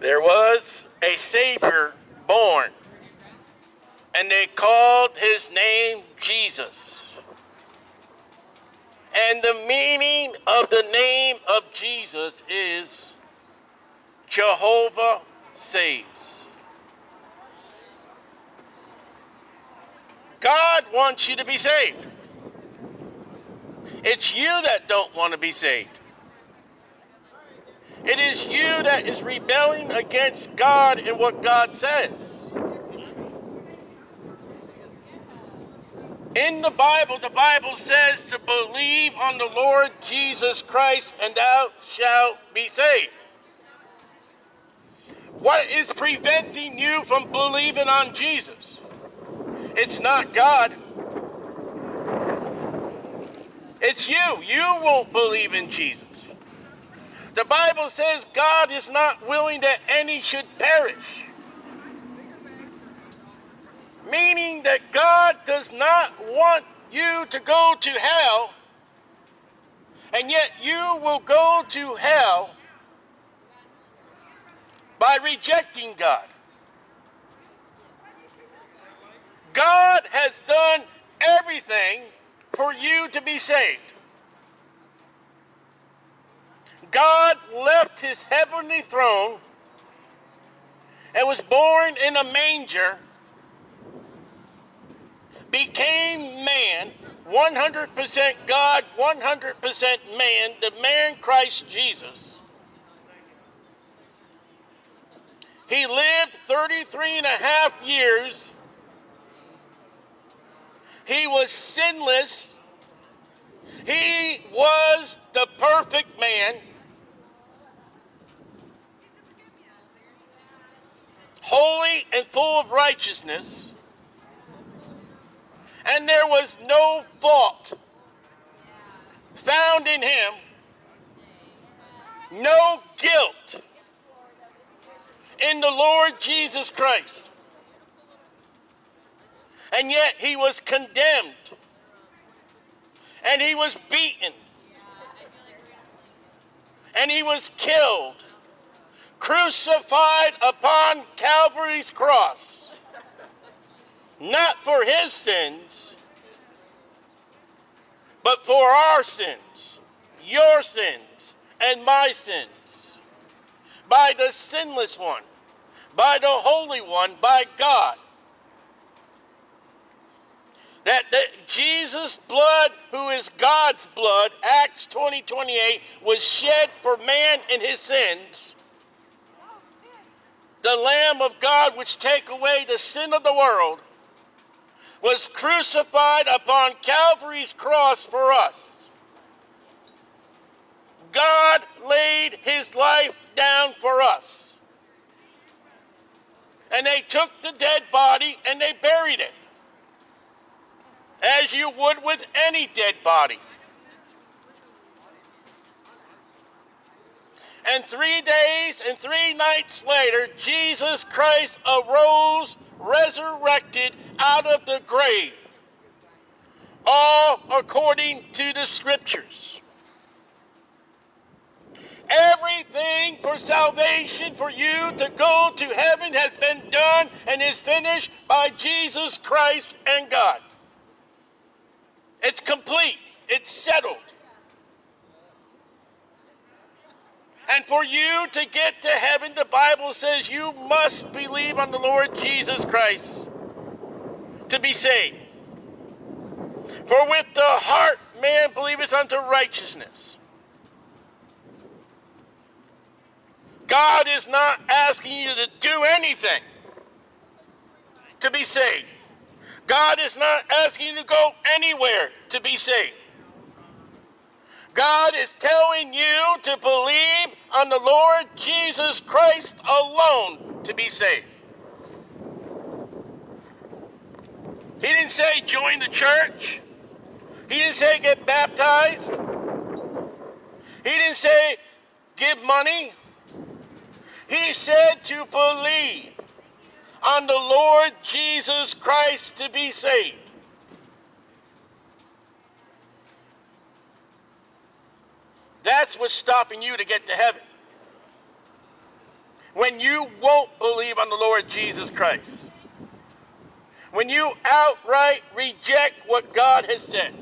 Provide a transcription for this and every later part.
there was a Savior born, and they called his name Jesus. And the meaning of the name of Jesus is Jehovah saves. God wants you to be saved. It's you that don't want to be saved. It is you that is rebelling against God and what God says. In the Bible, the Bible says to believe on the Lord Jesus Christ and thou shalt be saved. What is preventing you from believing on Jesus? It's not God. It's you. You won't believe in Jesus. The Bible says God is not willing that any should perish. Meaning that God does not want you to go to hell, and yet you will go to hell by rejecting God. God has done everything for you to be saved. God left his heavenly throne and was born in a manger, became man, 100% God, 100% man, the man Christ Jesus. He lived 33 and a half years. He was sinless. He was the perfect man. Holy and full of righteousness, and there was no fault found in him, no guilt in the Lord Jesus Christ. And yet he was condemned, and he was beaten, and he was killed crucified upon Calvary's cross, not for his sins, but for our sins, your sins, and my sins, by the sinless one, by the Holy One, by God. That, Jesus' blood, who is God's blood, Acts 20 28, was shed for man in his sins the Lamb of God which take away the sin of the world, was crucified upon Calvary's cross for us. God laid his life down for us. And they took the dead body and they buried it. As you would with any dead body. And three days and three nights later, Jesus Christ arose, resurrected out of the grave. All according to the scriptures. Everything for salvation for you to go to heaven has been done and is finished by Jesus Christ and God. It's complete, it's settled. And for you to get to heaven, the Bible says you must believe on the Lord Jesus Christ to be saved. For with the heart man believeth unto righteousness. God is not asking you to do anything to be saved. God is not asking you to go anywhere to be saved. God is telling you to believe on the Lord Jesus Christ alone to be saved. He didn't say join the church. He didn't say get baptized. He didn't say give money. He said to believe on the Lord Jesus Christ to be saved. That's what's stopping you to get to heaven. when you won't believe on the Lord Jesus Christ. When you outright reject what God has said.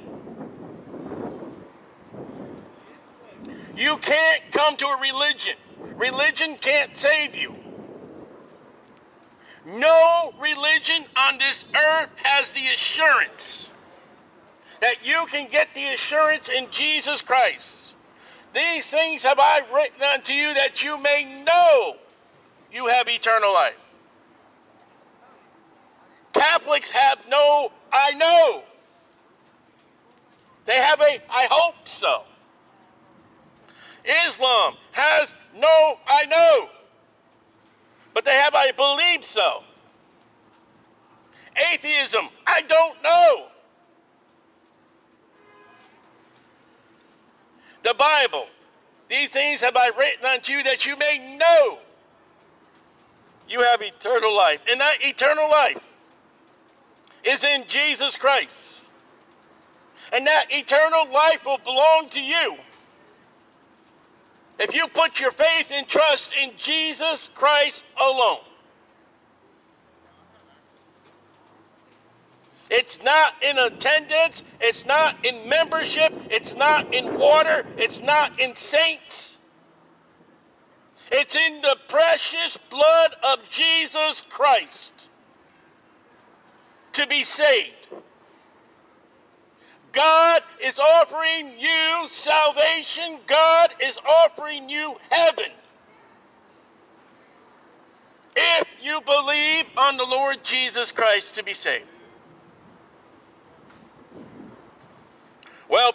You can't come to a religion. Religion can't save you. No religion on this earth has the assurance that you can get the assurance in Jesus Christ. These things have I written unto you that you may know you have eternal life. Catholics have no, I know. They have a, I hope so. Islam has no, I know. But they have, I believe so. Atheism, I don't know. The Bible, these things have I written unto you that you may know you have eternal life. And that eternal life is in Jesus Christ. And that eternal life will belong to you. If you put your faith and trust in Jesus Christ alone. It's not in attendance, it's not in membership, it's not in water, it's not in saints. It's in the precious blood of Jesus Christ to be saved. God is offering you salvation. God is offering you heaven. If you believe on the Lord Jesus Christ to be saved.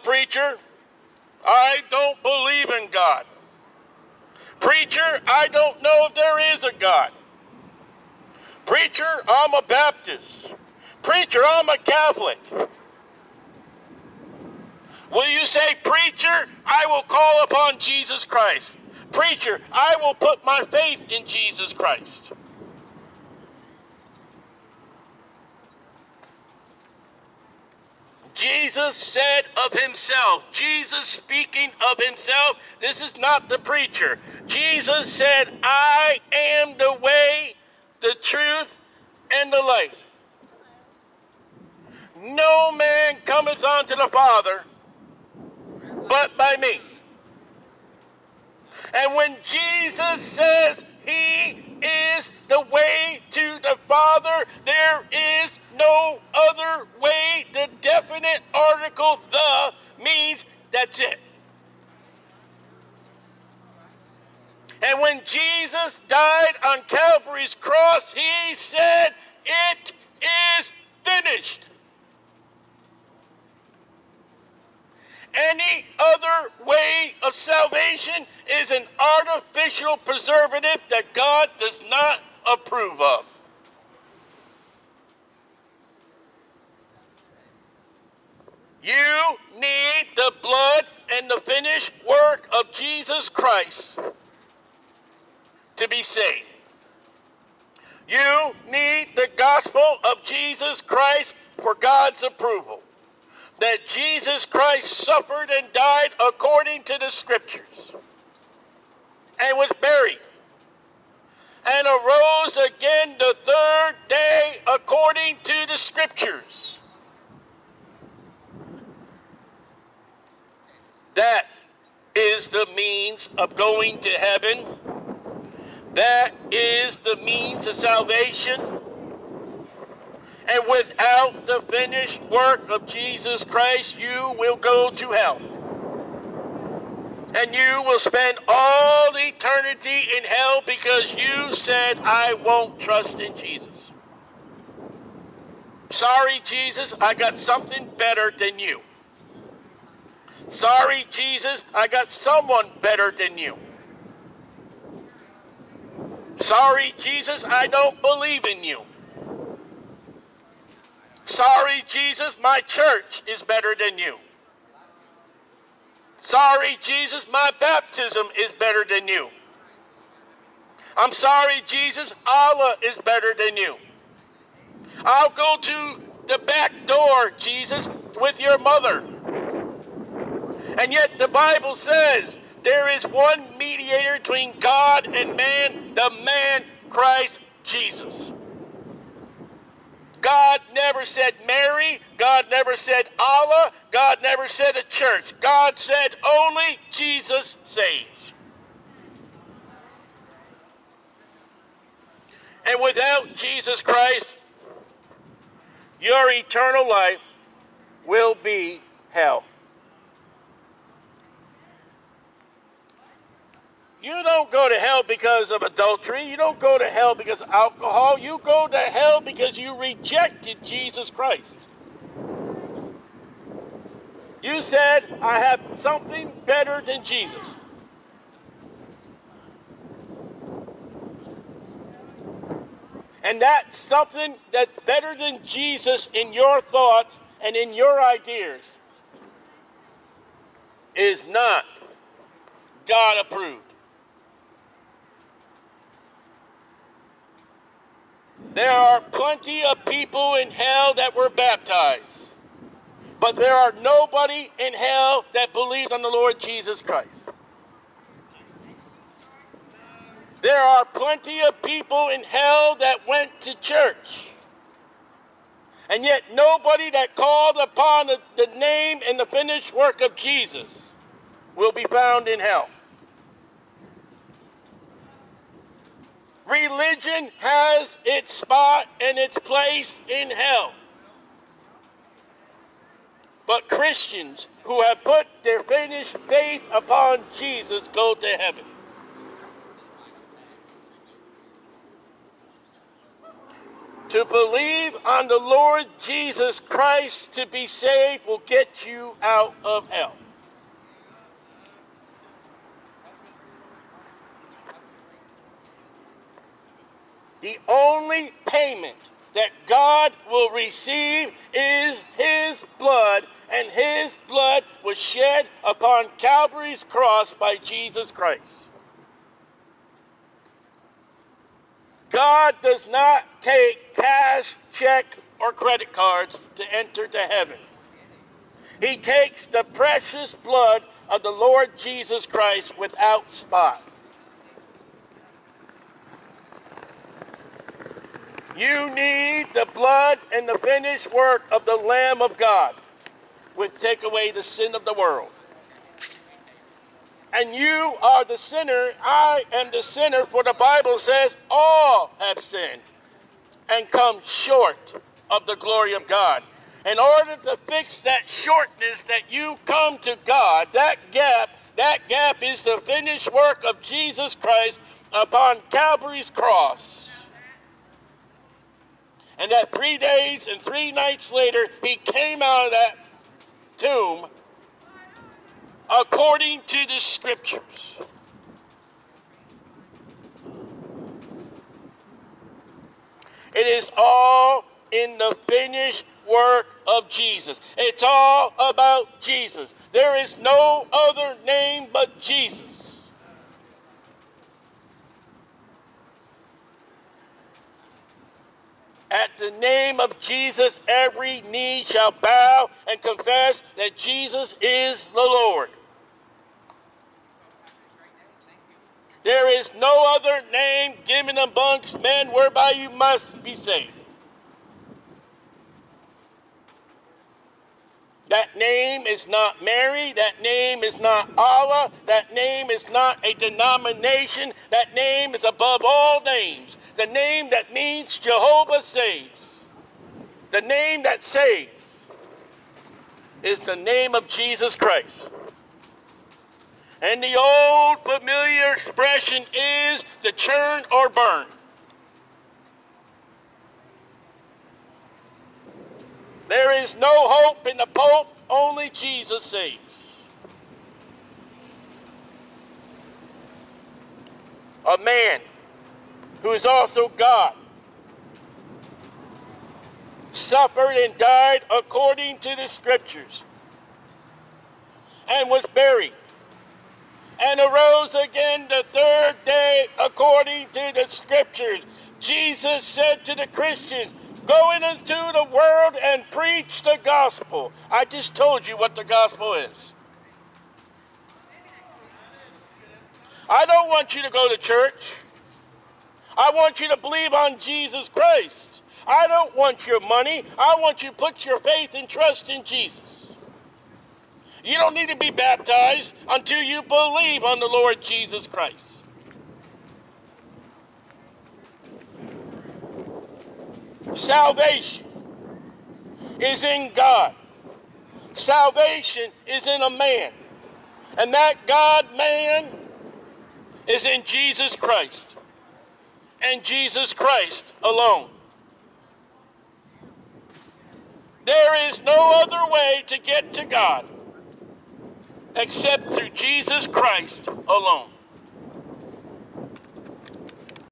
Preacher, I don't believe in God. Preacher, I don't know if there is a God. Preacher, I'm a Baptist. Preacher, I'm a Catholic. Will you say, Preacher, I will call upon Jesus Christ? Preacher, I will put my faith in Jesus Christ. Jesus said of himself, Jesus speaking of himself, this is not the preacher. Jesus said, I am the way, the truth, and the light. No man cometh unto the Father but by me. And when Jesus says he is the way to the Father, there is no other way. The definite article the means that's it. And when Jesus died on Calvary's cross, he said, It is finished. Any other way of salvation is an artificial preservative that God does not approve of. You need the blood and the finished work of Jesus Christ to be saved. You need the gospel of Jesus Christ for God's approval. That Jesus Christ suffered and died according to the scriptures and was buried and arose again the third day according to the scriptures That is the means of going to heaven. That is the means of salvation. And without the finished work of Jesus Christ, you will go to hell. And you will spend all eternity in hell because you said, I won't trust in Jesus. Sorry, Jesus, I got something better than you. Sorry, Jesus, I got someone better than you. Sorry, Jesus, I don't believe in you. Sorry, Jesus, my church is better than you. Sorry, Jesus, my baptism is better than you. I'm sorry, Jesus, Allah is better than you. I'll go to the back door, Jesus, with your mother. And yet the Bible says there is one mediator between God and man, the man Christ Jesus. God never said Mary. God never said Allah. God never said a church. God said only Jesus saves. And without Jesus Christ, your eternal life will be hell. You don't go to hell because of adultery. You don't go to hell because of alcohol. You go to hell because you rejected Jesus Christ. You said, I have something better than Jesus. And that something that's better than Jesus in your thoughts and in your ideas is not God approved. There are plenty of people in hell that were baptized, but there are nobody in hell that believed on the Lord Jesus Christ. There are plenty of people in hell that went to church. And yet, nobody that called upon the, the, name and the finished work of Jesus will be found in hell. Religion has its spot and its place in hell. But Christians who have put their finished faith upon Jesus go to heaven. To believe on the Lord Jesus Christ to be saved will get you out of hell. The only payment that God will receive is His blood, and His blood was shed upon Calvary's cross by Jesus Christ. God does not take cash, check, or credit cards to enter to heaven. He takes the precious blood of the Lord Jesus Christ without spot. You need the blood and the finished work of the Lamb of God, which take away the sin of the world. And you are the sinner. I am the sinner, for the Bible says all have sinned and come short of the glory of God. In order to fix that shortness that you come to God, that gap, that gap is the finished work of Jesus Christ upon Calvary's cross. And that three days and three nights later, he came out of that tomb according to the scriptures. It is all in the finished work of Jesus. It's all about Jesus. There is no other name but Jesus. At the name of Jesus, every knee shall bow and confess that Jesus is the Lord. There is no other name given amongst men whereby you must be saved. That name is not Mary. That name is not Allah. That name is not a denomination. That name is above all names the name that means Jehovah saves, the name that saves, is the name of Jesus Christ. And the old familiar expression is to churn or burn. There is no hope in the Pope, only Jesus saves. A man who is also God, suffered and died according to the scriptures, and was buried, and arose again the third day according to the scriptures. Jesus said to the Christians, Go into the world and preach the gospel. I just told you what the gospel is. I don't want you to go to church. I want you to believe on Jesus Christ. I don't want your money. I want you to put your faith and trust in Jesus. You don't need to be baptized until you believe on the Lord Jesus Christ. Salvation is in God. Salvation is in a man. And that God man is in Jesus Christ. And Jesus Christ alone. There is no other way to get to God except through Jesus Christ alone.